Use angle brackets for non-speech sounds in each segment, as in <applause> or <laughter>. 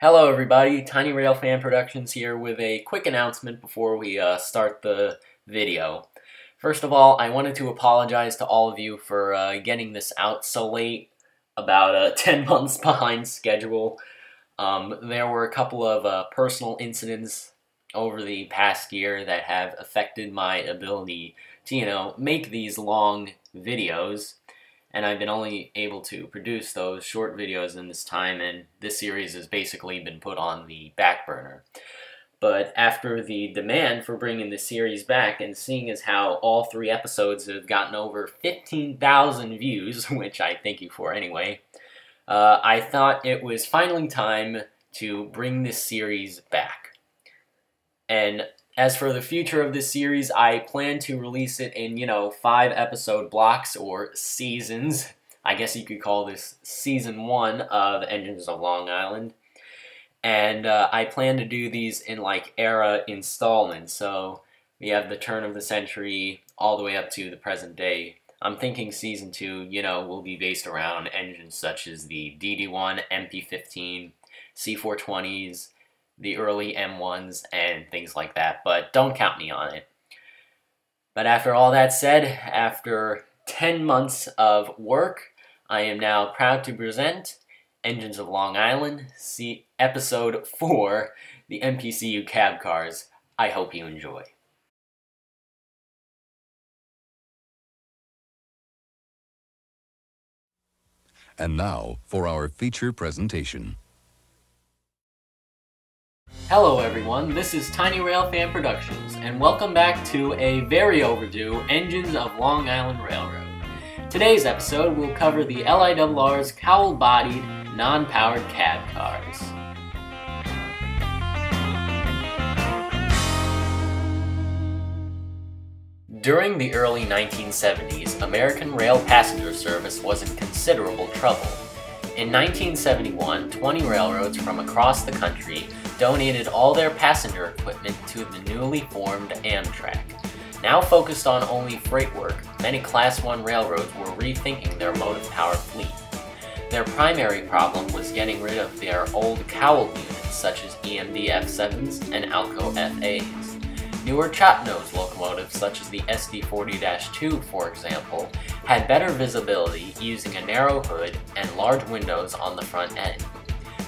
Hello everybody, Tiny Rail Fan Productions here with a quick announcement before we uh, start the video. First of all, I wanted to apologize to all of you for uh, getting this out so late, about uh, <laughs> 10 months behind schedule. Um, there were a couple of uh, personal incidents over the past year that have affected my ability to, you know, make these long videos and I've been only able to produce those short videos in this time, and this series has basically been put on the back burner. But after the demand for bringing the series back, and seeing as how all three episodes have gotten over 15,000 views, <laughs> which I thank you for anyway, uh, I thought it was finally time to bring this series back. And as for the future of this series, I plan to release it in, you know, five episode blocks or seasons. I guess you could call this season one of Engines of Long Island. And uh, I plan to do these in like era installments. So we have the turn of the century all the way up to the present day. I'm thinking season two, you know, will be based around engines such as the DD1, MP15, C420s, the early M1s and things like that, but don't count me on it. But after all that said, after 10 months of work, I am now proud to present Engines of Long Island, see episode 4, the NPCU cab cars. I hope you enjoy. And now for our feature presentation. Hello everyone, this is Tiny Rail Fan Productions, and welcome back to a very overdue Engines of Long Island Railroad. Today's episode will cover the LIRR's cowl-bodied, non-powered cab cars. During the early 1970s, American rail passenger service was in considerable trouble. In 1971, 20 railroads from across the country donated all their passenger equipment to the newly formed Amtrak. Now focused on only freight work, many Class 1 railroads were rethinking their motive power fleet. Their primary problem was getting rid of their old cowl units such as EMD F7s and Alco FAs. Newer chop-nose locomotives such as the SD40-2, for example, had better visibility using a narrow hood and large windows on the front end.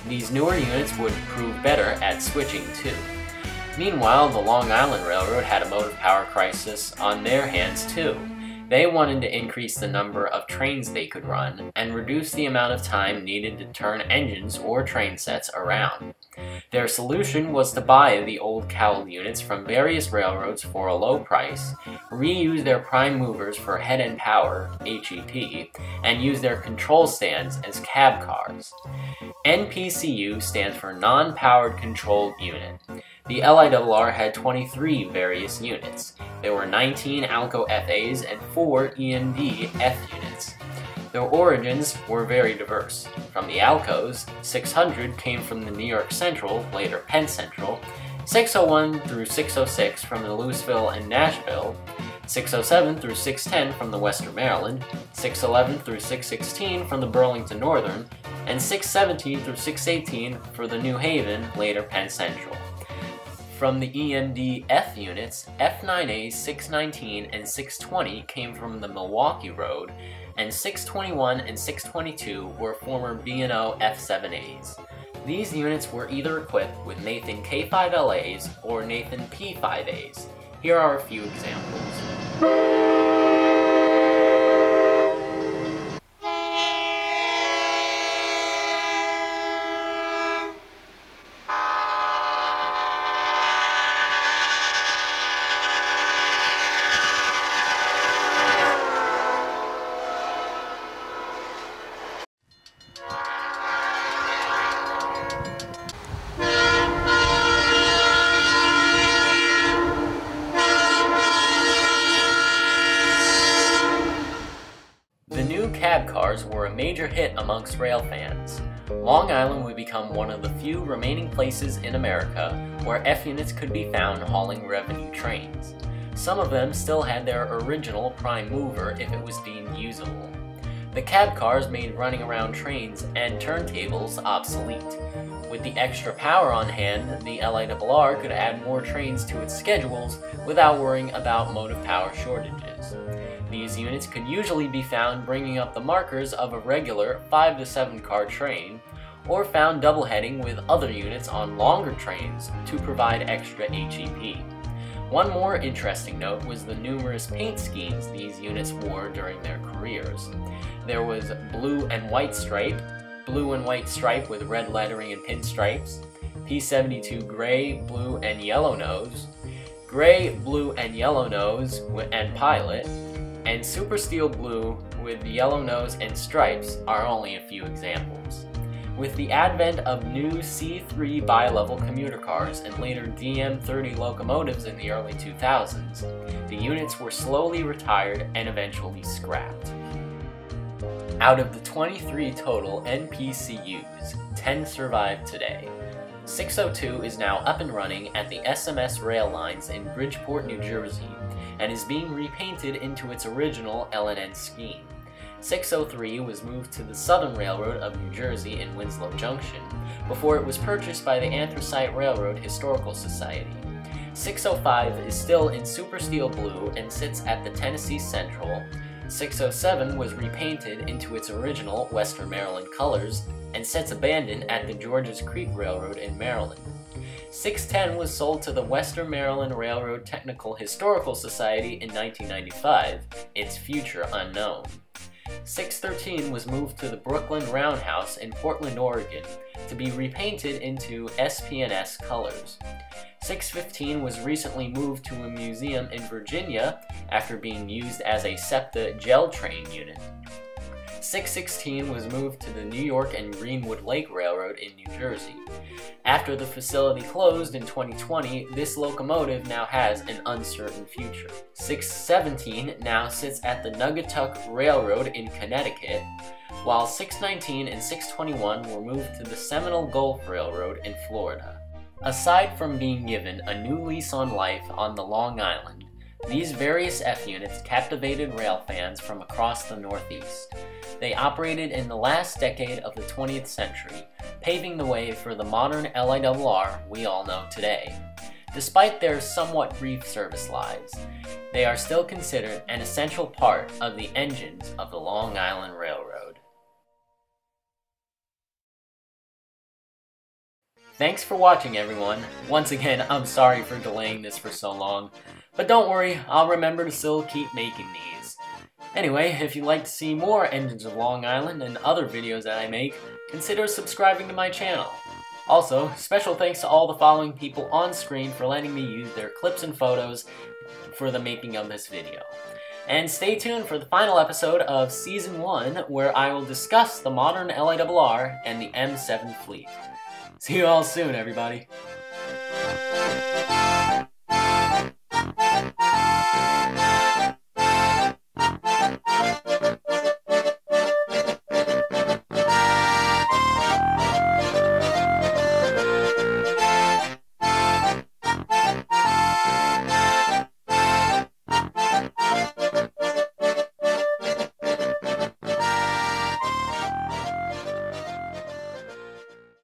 These newer units would prove better at switching too. Meanwhile, the Long Island Railroad had a motive power crisis on their hands too. They wanted to increase the number of trains they could run and reduce the amount of time needed to turn engines or train sets around. Their solution was to buy the old cowl units from various railroads for a low price, reuse their prime movers for head end power, HEP, and use their control stands as cab cars. NPCU stands for Non-Powered Controlled Unit. The LIRR had 23 various units. There were 19 Alco FAs and 4 EMD F units. Their origins were very diverse. From the Alcos, 600 came from the New York Central, later Penn Central, 601 through 606 from the Louisville and Nashville, 607 through 610 from the Western Maryland, 611 through 616 from the Burlington Northern, and 617 through 618 for the New Haven, later Penn Central. From the EMD F units, F9A 619 and 620 came from the Milwaukee Road, and 621 and 622 were former B&O F7As. These units were either equipped with Nathan K5LAs or Nathan P5As. Here are a few examples. New cab cars were a major hit amongst rail fans. Long Island would become one of the few remaining places in America where F units could be found hauling revenue trains. Some of them still had their original prime mover if it was deemed usable. The cab cars made running around trains and turntables obsolete. With the extra power on hand, the LIRR could add more trains to its schedules without worrying about motive power shortages. These units could usually be found bringing up the markers of a regular 5 to 7 car train, or found doubleheading with other units on longer trains to provide extra HEP. One more interesting note was the numerous paint schemes these units wore during their careers. There was blue and white stripe, blue and white stripe with red lettering and pinstripes, P72 gray, blue, and yellow nose, gray, blue, and yellow nose and pilot, and super steel blue with yellow nose and stripes are only a few examples. With the advent of new C3 bi-level commuter cars and later DM30 locomotives in the early 2000s, the units were slowly retired and eventually scrapped. Out of the 23 total NPCUs, 10 survive today. 602 is now up and running at the SMS rail lines in Bridgeport, New Jersey, and is being repainted into its original L&N scheme. 603 was moved to the Southern Railroad of New Jersey in Winslow Junction before it was purchased by the Anthracite Railroad Historical Society. 605 is still in super steel blue and sits at the Tennessee Central. 607 was repainted into its original Western Maryland colors and sits abandoned at the Georges Creek Railroad in Maryland. 610 was sold to the Western Maryland Railroad Technical Historical Society in 1995, its future unknown. 613 was moved to the Brooklyn Roundhouse in Portland, Oregon, to be repainted into SP&S colors. 615 was recently moved to a museum in Virginia after being used as a SEPTA gel train unit. 616 was moved to the New York and Greenwood Lake Railroad in New Jersey. After the facility closed in 2020, this locomotive now has an uncertain future. 617 now sits at the Naugatuck Railroad in Connecticut, while 619 and 621 were moved to the Seminole Gulf Railroad in Florida. Aside from being given a new lease on life on the Long Island, these various F units captivated rail fans from across the Northeast. They operated in the last decade of the 20th century, paving the way for the modern LIRR we all know today. Despite their somewhat brief service lives, they are still considered an essential part of the engines of the Long Island Railroad. Thanks for watching everyone. Once again, I'm sorry for delaying this for so long. But don't worry, I'll remember to still keep making these. Anyway, if you'd like to see more Engines of Long Island and other videos that I make, consider subscribing to my channel. Also, special thanks to all the following people on screen for letting me use their clips and photos for the making of this video. And stay tuned for the final episode of Season 1, where I will discuss the modern LIRR and the M7 fleet. See you all soon, everybody.